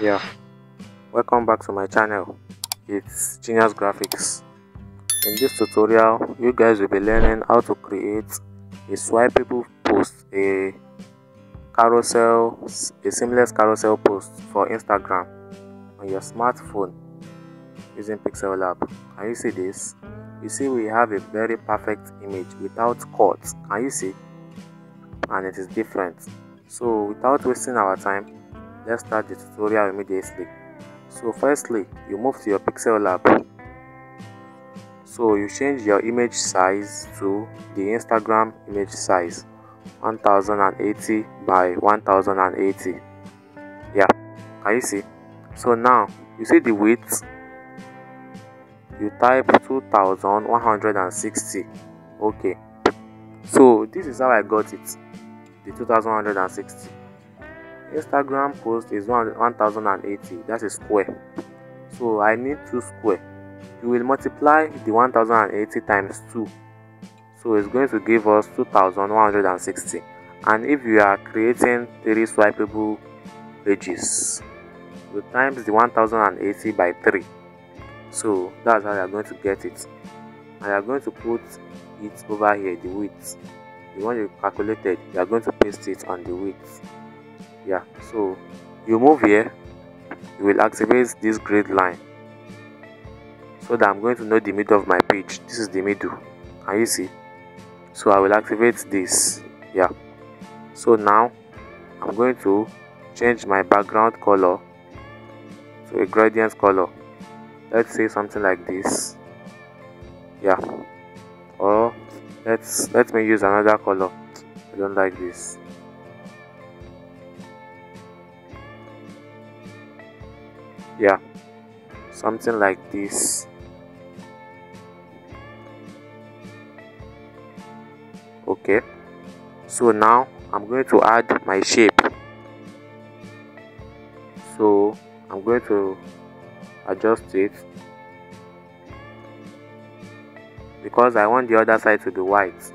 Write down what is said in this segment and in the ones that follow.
yeah. Welcome back to my channel. It's genius graphics. In this tutorial you guys will be learning how to create a swipeable post a carousel a seamless carousel post for instagram on your smartphone using pixel lab. Can you see this? You see we have a very perfect image without cuts. Can you see? And it is different. So without wasting our time let's start the tutorial immediately. So firstly you move to your pixel lab. So you change your image size to the instagram image size 1080 by 1080 yeah can you see? So now you see the width? You type 2160 okay. So this is how i got it the 2160 Instagram post is 1080 that's a square. So I need 2 square. You will multiply the 1080 times 2 so it's going to give us 2160 and if you are creating 3 swipeable pages you times the 1080 by 3 so that's how you are going to get it. And you are going to put it over here the width. The one you calculated you are going to paste it on the width yeah so you move here you will activate this grid line. So that i'm going to know the middle of my page. This is the middle. Can you see? So i will activate this. Yeah. So now i'm going to change my background color to a gradient color. Let's say something like this. Yeah. Or let's let me use another color. I don't like this yeah. Something like this. Okay. So now I'm going to add my shape. So I'm going to adjust it. Because I want the other side to be white.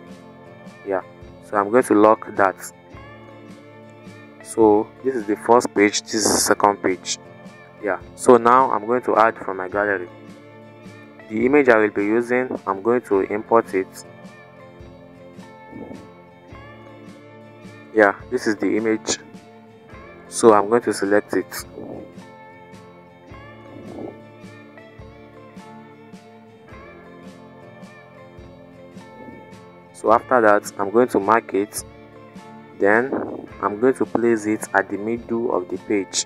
Yeah. So I'm going to lock that. So this is the first page. This is the second page yeah. So now i'm going to add from my gallery. The image i will be using i'm going to import it. Yeah this is the image. So i'm going to select it. So after that i'm going to mark it. Then i'm going to place it at the middle of the page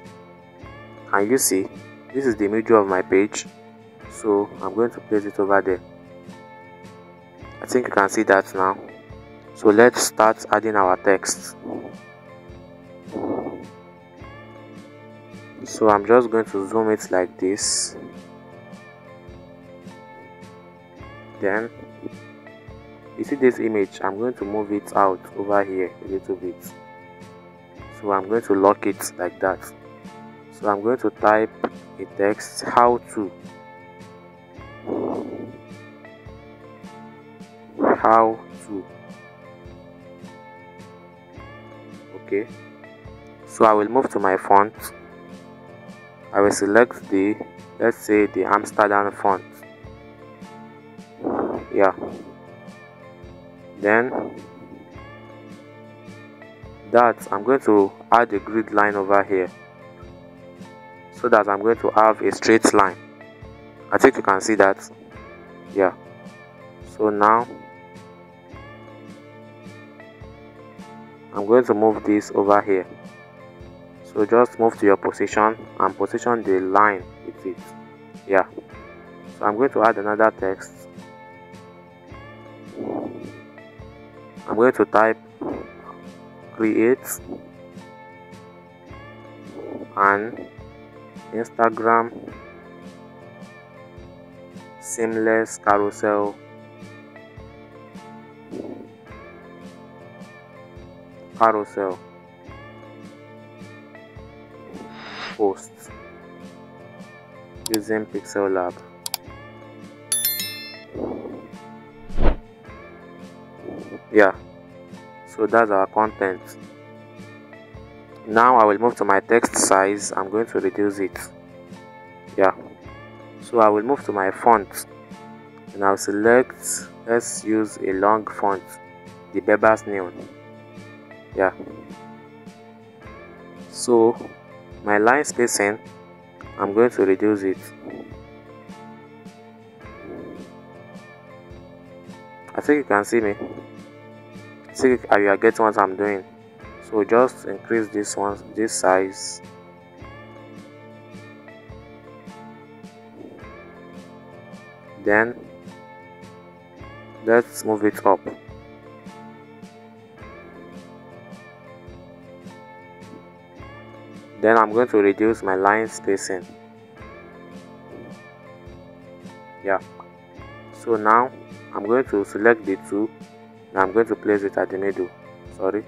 and you see this is the middle of my page so i'm going to place it over there. I think you can see that now. So let's start adding our text. So i'm just going to zoom it like this. Then you see this image? I'm going to move it out over here a little bit. So i'm going to lock it like that so I'm going to type a text how to. How to. Okay. So I will move to my font. I will select the let's say the Amsterdam font. Yeah. Then that I'm going to add a grid line over here so that I'm going to have a straight line. I think you can see that. Yeah. So now I'm going to move this over here. So just move to your position and position the line with it. Yeah. So I'm going to add another text. I'm going to type create and Instagram seamless carousel. Carousel. Post using pixel lab. Yeah. So that's our content now I will move to my text size. I'm going to reduce it. Yeah. So I will move to my font. And I'll select let's use a long font. The Bebas Neue yeah. So my line spacing I'm going to reduce it. I think you can see me. I think you are getting what I'm doing so just increase this one this size. Then let's move it up. Then I'm going to reduce my line spacing. Yeah. So now I'm going to select the two. And I'm going to place it at the middle. Sorry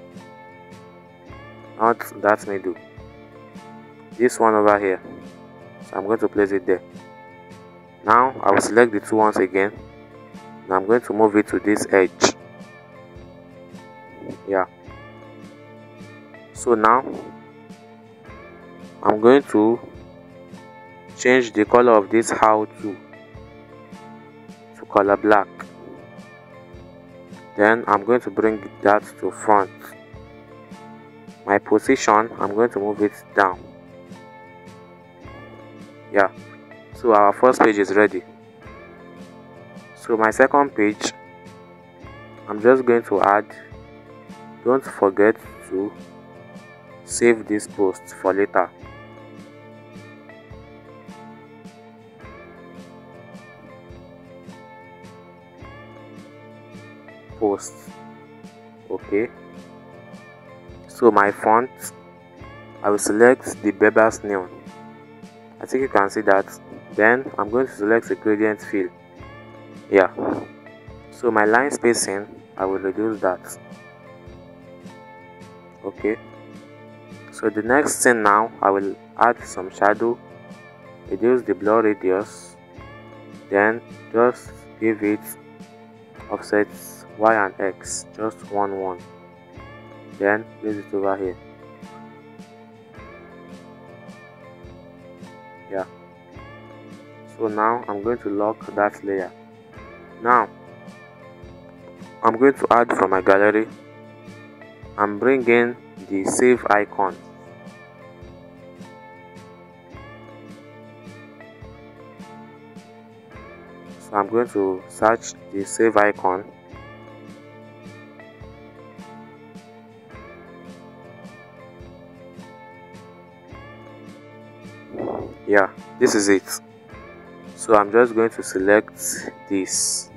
not that middle this one over here. So I'm going to place it there. Now I will select the two once again. And I'm going to move it to this edge. Yeah. So now I'm going to change the color of this how to to color black. Then I'm going to bring that to front my position I'm going to move it down. Yeah. So our first page is ready. So my second page I'm just going to add don't forget to save this post for later. Post. Okay so my font I will select the Bebas Neue I think you can see that. Then I'm going to select the gradient fill yeah. So my line spacing I will reduce that. Okay. So the next thing now I will add some shadow reduce the blur radius then just give it offsets y and x just one one then place it over here. Yeah. So now I'm going to lock that layer. Now I'm going to add from my gallery and bring in the save icon. So I'm going to search the save icon yeah this is it. So I'm just going to select this.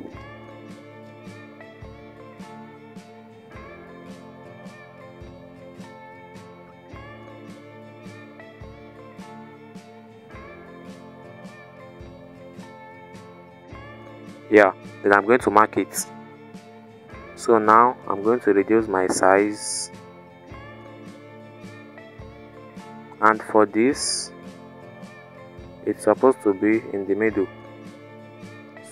Yeah then I'm going to mark it. So now I'm going to reduce my size. And for this it's supposed to be in the middle.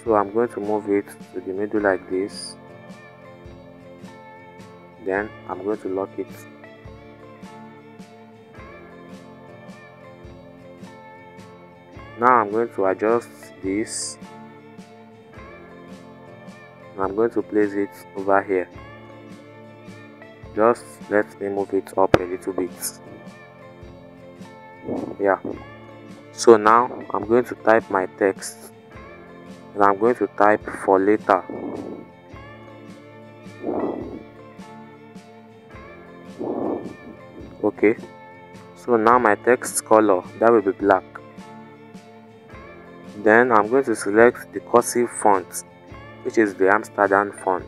So I'm going to move it to the middle like this. Then I'm going to lock it. Now I'm going to adjust this. I'm going to place it over here. Just let me move it up a little bit. Yeah so now I'm going to type my text. And I'm going to type for later. Okay. So now my text color that will be black. Then I'm going to select the cursive font which is the Amsterdam font.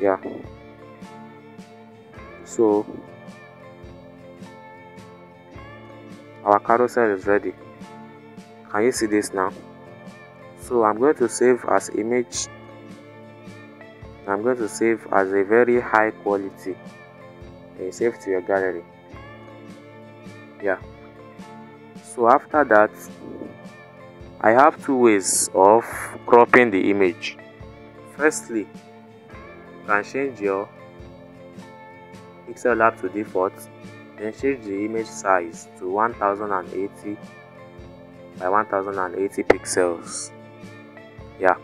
Yeah so our carousel is ready. Can you see this now? So i'm going to save as image. I'm going to save as a very high quality. And save to your gallery. Yeah. So after that i have two ways of cropping the image. Firstly you can change your pixel lab to default then change the image size to 1080 by 1080 pixels. Yeah.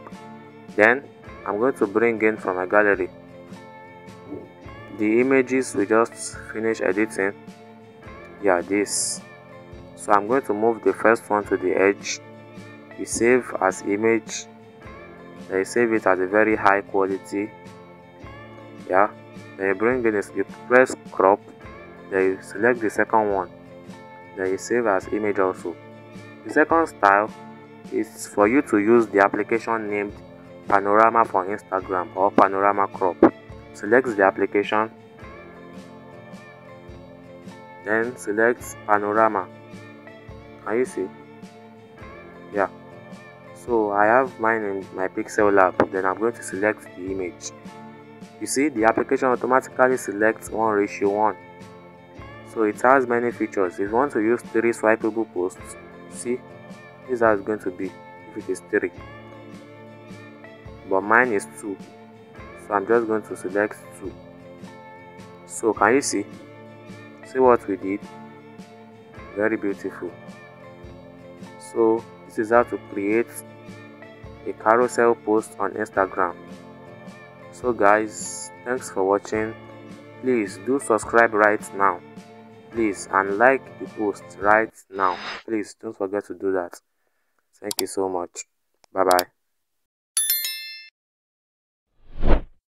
Then i'm going to bring in from my gallery the images we just finished editing. Yeah this. So i'm going to move the first one to the edge. We save as image. I save it at a very high quality. Yeah then you bring in you press crop then you select the second one then you save as image also. The second style is for you to use the application named panorama for instagram or panorama crop. Select the application then select panorama. Can you see? Yeah. So i have mine in my pixel lab. Then i'm going to select the image you see the application automatically selects one ratio one. So it has many features. If you want to use three swipeable posts see this is going to be if it is three. But mine is two. So i'm just going to select two. So can you see? See what we did? Very beautiful. So this is how to create a carousel post on instagram so guys thanks for watching. Please do subscribe right now. Please and like the post right now. Please don't forget to do that. Thank you so much. Bye bye